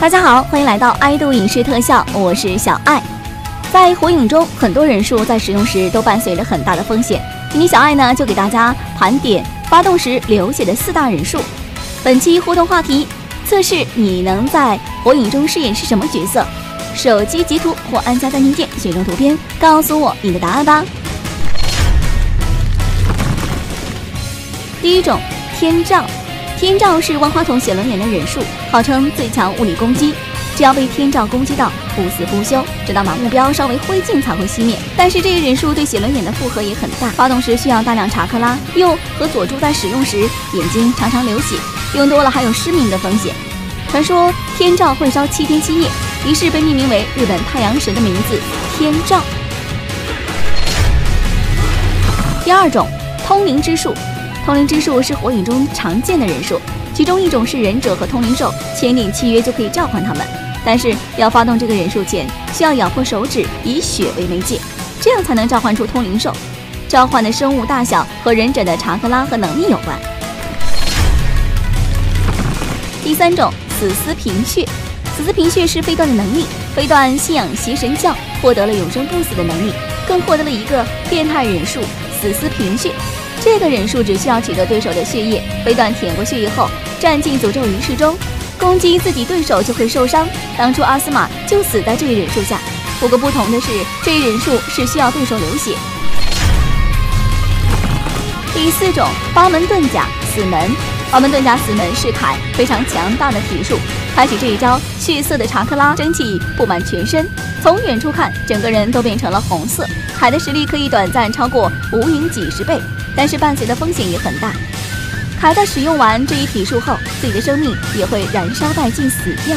大家好，欢迎来到爱度影视特效，我是小爱。在火影中，很多忍术在使用时都伴随着很大的风险。今天小爱呢就给大家盘点发动时流血的四大忍术。本期互动话题：测试你能在火影中饰演是什么角色？手机截图或按下暂停键，选中图片，告诉我你的答案吧。第一种，天照。天照是万花筒写轮眼的忍术，号称最强物理攻击。只要被天照攻击到，不死不休，直到把目标烧为灰烬才会熄灭。但是这一忍术对写轮眼的负荷也很大，发动时需要大量查克拉，用和佐助在使用时眼睛常常流血，用多了还有失明的风险。传说天照会烧七天七夜，于是被命名为日本太阳神的名字天照。第二种通灵之术。通灵之术是火影中常见的忍术，其中一种是忍者和通灵兽签订契约就可以召唤他们。但是要发动这个忍术前，需要咬破手指，以血为媒介，这样才能召唤出通灵兽。召唤的生物大小和忍者的查克拉和能力有关。第三种死丝平血，死丝平血是飞段的能力。飞段信仰邪神教，获得了永生不死的能力，更获得了一个变态忍术死丝平血。这个忍术只需要取得对手的血液，飞段舔过血液后，站进诅咒仪式中，攻击自己对手就会受伤。当初阿斯玛就死在这一忍术下。不过不同的是，这一忍术是需要对手流血。第四种八门遁甲死门，八门遁甲死门是凯非常强大的体术。开启这一招，血色的查克拉蒸汽布满全身，从远处看，整个人都变成了红色。凯的实力可以短暂超过无影几十倍。但是伴随的风险也很大。卡在使用完这一体术后，自己的生命也会燃烧殆尽死掉。